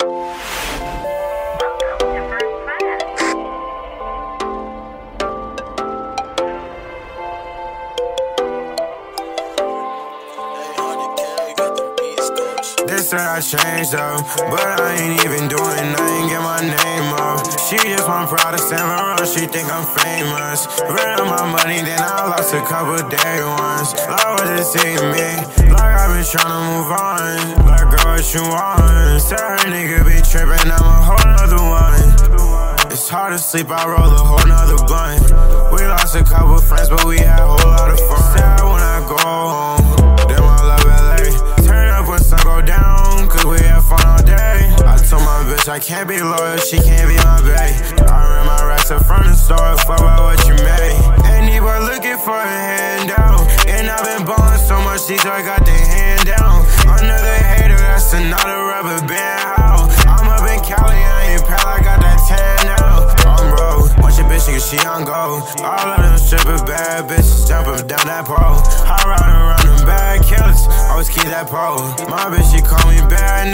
They said I changed up, but I ain't even doing nothing, get my name up. She just want Prada Saint Laurent, she think I'm famous. Ran up my money, then I lost a couple day ones. Love what it seeing me, trying to move on. Like, girl, what you want? Said her nigga be tripping, I'm a whole nother one. It's hard to sleep, I roll a whole nother blunt. We lost a couple friends, but we had a whole lot of fun. Sad when I go home, then I love LA. Turn up when sun go down, cause we have fun all day. I told my bitch I can't be loyal, she can't be my bae. I ran my racks up from the store, fuck about what you made. Anybody looking for a these I got their hand down. Another hater, that's another rubber band. How? I'm up in Cali, I ain't proud, I got that tan now. I'm broke, bunch of bitch niggas, she on go. All of them stripper bad bitches jumping down that pole. I ride around them bad killers, always keep that pole. My bitch, she call me bad